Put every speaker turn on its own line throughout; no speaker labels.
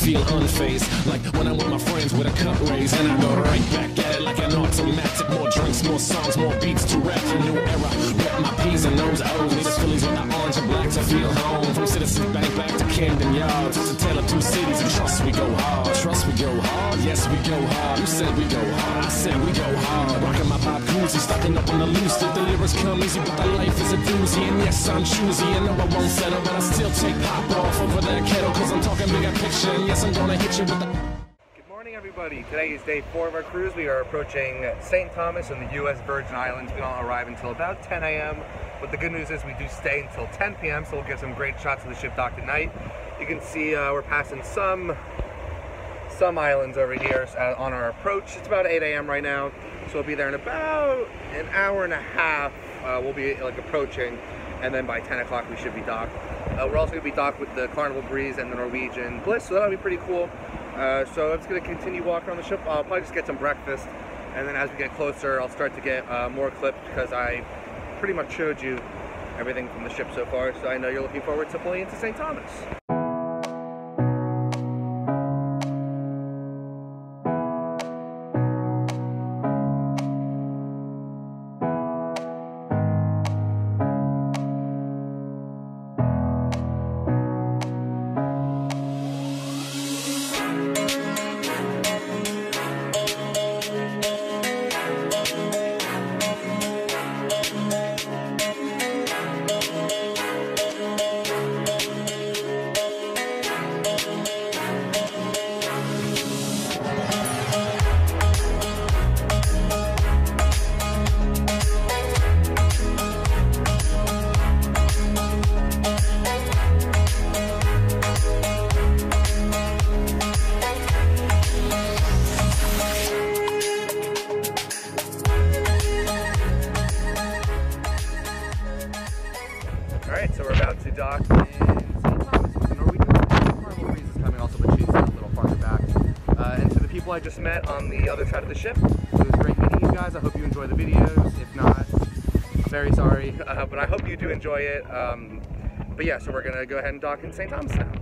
feel unfazed. Like when I'm with my friends with a cup raised, and I go right back at it like an automatic. More drinks, more songs, more beats to rap. A new era. Rep my P's and those O's. Need the Phillies with the orange and black to feel home. From Citizens Bank back to Camden Yards. It's a tale of two cities, and trust we go hard. Trust we go hard. Yes, we go hard. You said we go hard. I said we go hard. Stocking up on the loose. The lyrics come easy, but the life is a doozy. And yes, I'm choosy, and no, I won't settle, but I still take pop off over that kettle. Cause I'm talking bigger picture. And yes, I'm gonna hit you with the.
Good morning, everybody. Today is day four of our cruise. We are approaching St. Thomas in the U.S. Virgin Islands. We don't arrive until about 10 a.m. But the good news is we do stay until 10 p.m., so we'll get some great shots of the ship docked at night. You can see uh, we're passing some some islands over here uh, on our approach. It's about 8 a.m. right now, so we'll be there in about an hour and a half. Uh, we'll be like approaching, and then by 10 o'clock we should be docked. Uh, we're also going to be docked with the Carnival Breeze and the Norwegian Bliss, so that'll be pretty cool. Uh, so I'm just going to continue walking on the ship. I'll probably just get some breakfast, and then as we get closer, I'll start to get uh, more clips because I pretty much showed you everything from the ship so far. So I know you're looking forward to pulling into St. Thomas. People I just met on the other side of the ship, it was great meeting you guys. I hope you enjoy the videos. If not, very sorry, uh, but I hope you do enjoy it. Um, but yeah, so we're gonna go ahead and dock in St. Thomas now.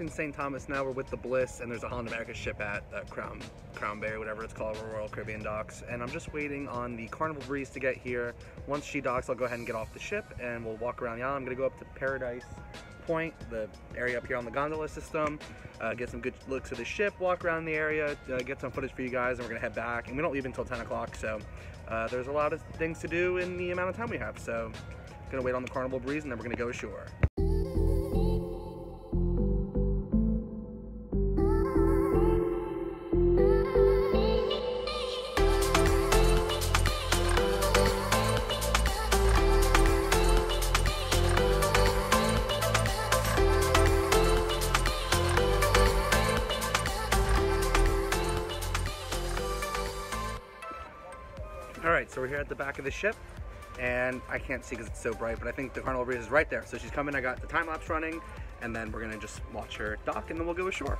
In St. Thomas now. We're with the Bliss, and there's a Holland America ship at uh, Crown or whatever it's called, Royal Caribbean docks. And I'm just waiting on the Carnival Breeze to get here. Once she docks, I'll go ahead and get off the ship, and we'll walk around the island. I'm gonna go up to Paradise Point, the area up here on the gondola system, uh, get some good looks of the ship, walk around the area, uh, get some footage for you guys, and we're gonna head back. And we don't leave until 10 o'clock, so uh, there's a lot of things to do in the amount of time we have. So, gonna wait on the Carnival Breeze, and then we're gonna go ashore. Here at the back of the ship, and I can't see because it's so bright, but I think the Carnival Breeze is right there. So she's coming, I got the time lapse running, and then we're gonna just watch her dock, and then we'll go ashore.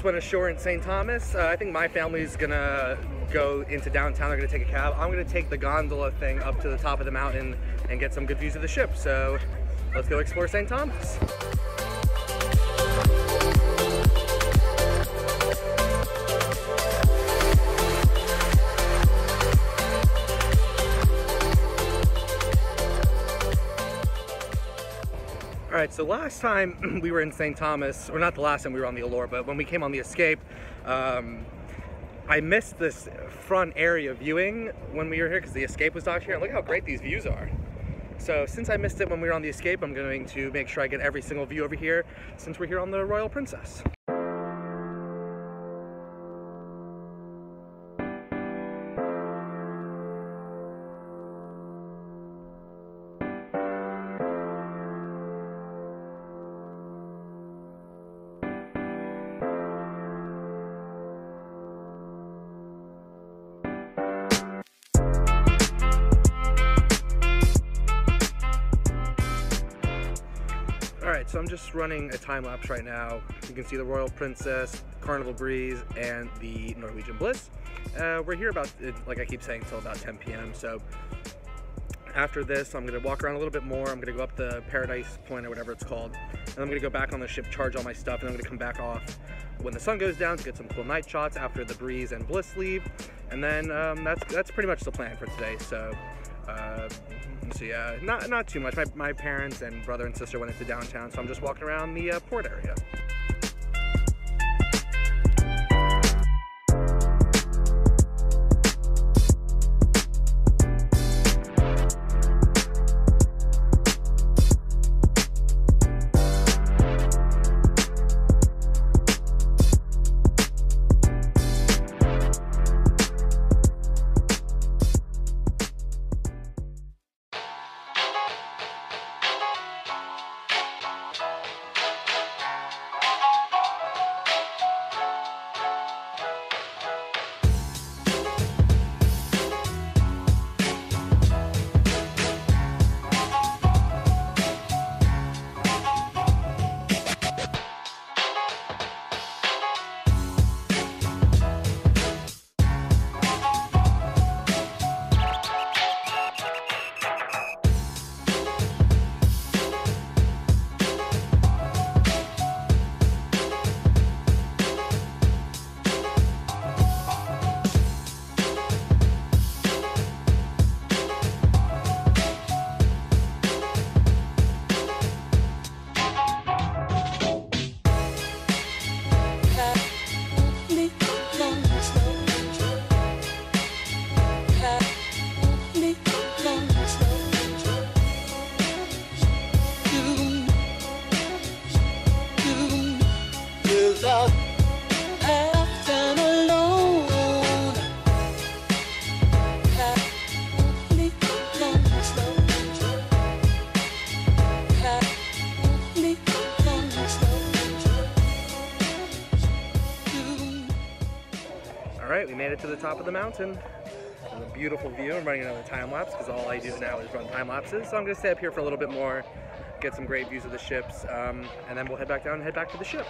Just went ashore in St. Thomas. Uh, I think my family's gonna go into downtown. They're gonna take a cab. I'm gonna take the gondola thing up to the top of the mountain and get some good views of the ship. So let's go explore St. Thomas. Right, so last time we were in St. Thomas, or not the last time we were on the Allure, but when we came on the Escape, um, I missed this front area viewing when we were here because the Escape was docked here. Look how great these views are. So since I missed it when we were on the Escape, I'm going to make sure I get every single view over here since we're here on the Royal Princess. So I'm just running a time lapse right now. You can see the Royal Princess, Carnival Breeze, and the Norwegian Bliss. Uh, we're here about, like I keep saying, until about 10 p.m. So after this, I'm gonna walk around a little bit more. I'm gonna go up the Paradise Point or whatever it's called, and I'm gonna go back on the ship, charge all my stuff, and I'm gonna come back off when the sun goes down to get some cool night shots after the Breeze and Bliss leave, and then um, that's that's pretty much the plan for today. So. Uh, so yeah, not not too much. My, my parents and brother and sister went into downtown, so I'm just walking around the uh, port area. Made it to the top of the mountain. There's a beautiful view. I'm running another time lapse because all I do now is run time lapses. So I'm gonna stay up here for a little bit more, get some great views of the ships, um, and then we'll head back down and head back to the ship.